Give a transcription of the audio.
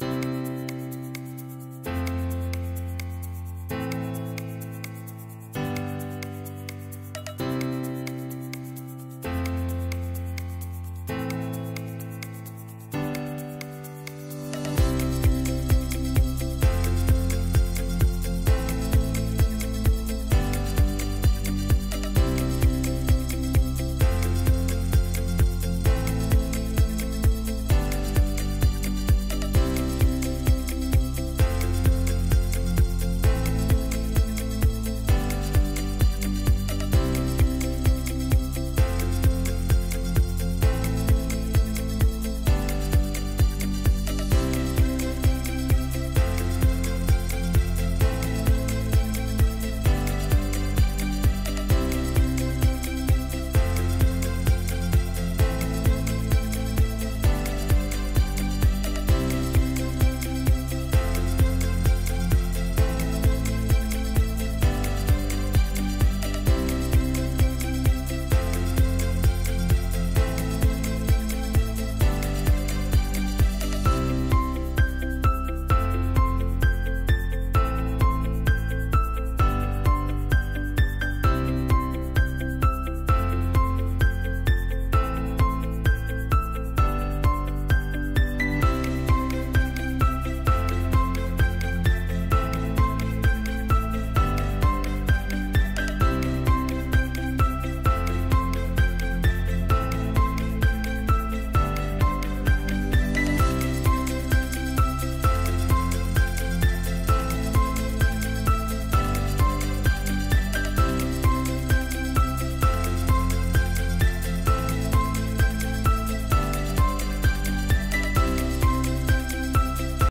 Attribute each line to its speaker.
Speaker 1: Bye.